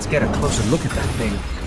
Let's get a closer look at that thing.